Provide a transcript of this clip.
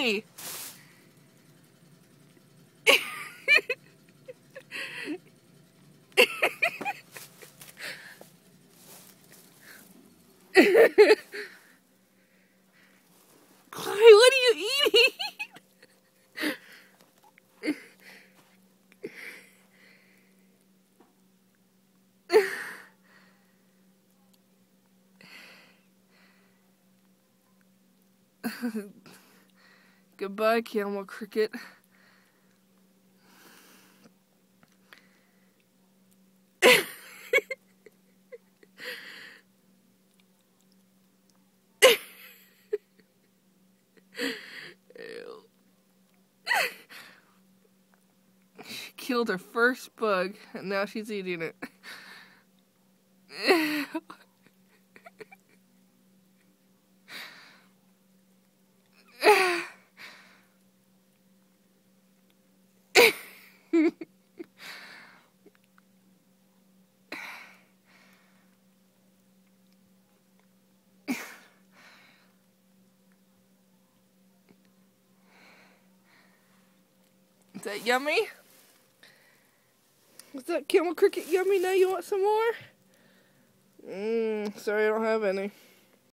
Really? What are you eating? Goodbye, camel cricket. she killed her first bug, and now she's eating it. Is that yummy? Is that camel cricket yummy? Now you want some more? Mmm, sorry I don't have any.